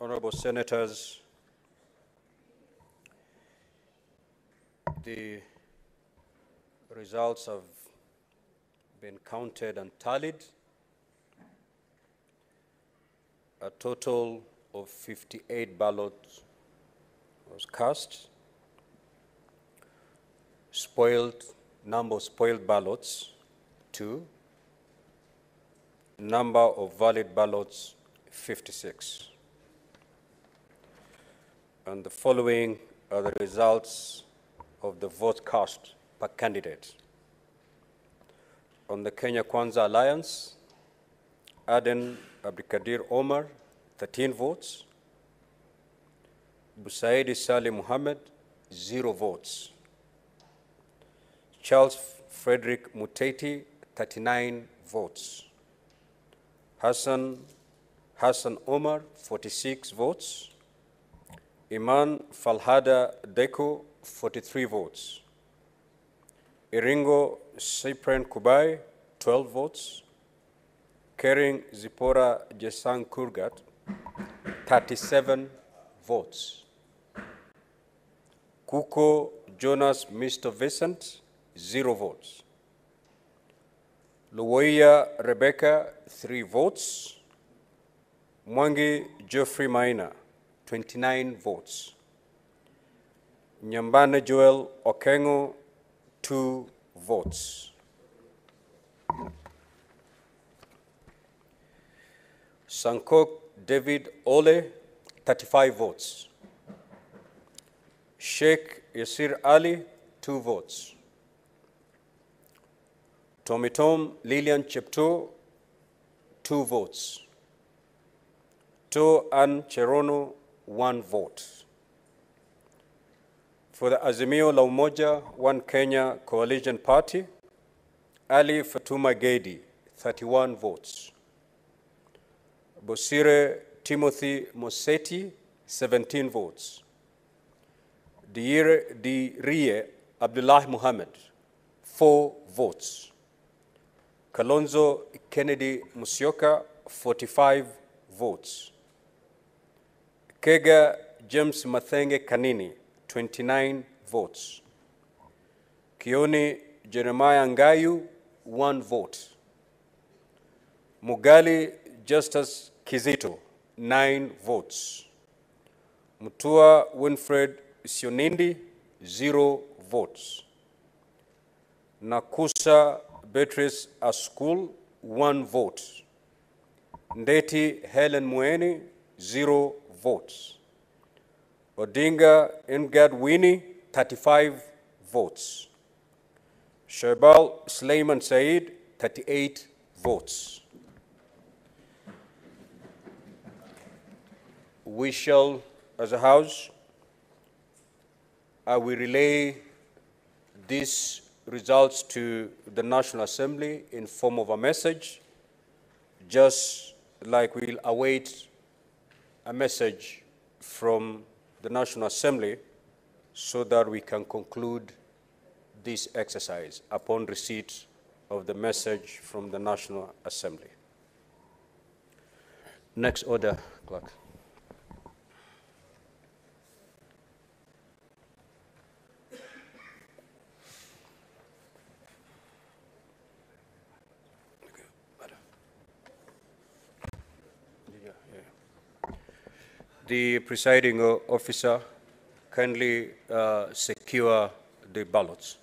honorable senators, the results have been counted and tallied. A total of 58 ballots was cast. Spoiled, number of spoiled ballots, two. Number of valid ballots, 56. And the following are the results of the vote cast per candidate. On the Kenya Kwanza Alliance, Aden Abdikadir Omar, 13 votes. Busaidi Saleh Muhammad, zero votes. Charles Frederick Muteti, 39 votes. Hassan Hassan Omar, 46 votes. Iman Falhada Deko, 43 votes. Iringo Cyprian Kubai, 12 votes. Kering Zipora Jesang Kurgat, 37 votes. Kuko Jonas Mr. Vincent, 0 votes. Luwoia Rebecca, 3 votes. Mwangi Geoffrey Maina, 29 votes. Nyambane Joel Okengo, two votes. Sankok David Ole, 35 votes. Sheikh Yasir Ali, two votes. Tomitom Lilian Chepto, two votes. To Ann Cherono, 1 vote. For the Azimio La Umoja, One Kenya Coalition Party, Ali Fatuma Gedi, 31 votes. Bosire Timothy Moseti, 17 votes. Dirie Abdullah Muhammad, 4 votes. Kalonzo Kennedy Musyoka, 45 votes. Kega James Mathenge Kanini, 29 votes. Kioni Jeremiah Ngayu, 1 vote. Mugali Justus Kizito, 9 votes. Mutua Winfred Sionindi, 0 votes. Nakusa Beatrice Askul, 1 vote. Ndeti Helen Mueni, 0 votes. Odinga Ingad Winnie, 35 votes. Shahbal Sleiman Said, 38 votes. We shall, as a House, I will relay these results to the National Assembly in form of a message, just like we'll await a message from the National Assembly so that we can conclude this exercise upon receipt of the message from the National Assembly. Next order, clerk. The presiding officer kindly uh, secure the ballots.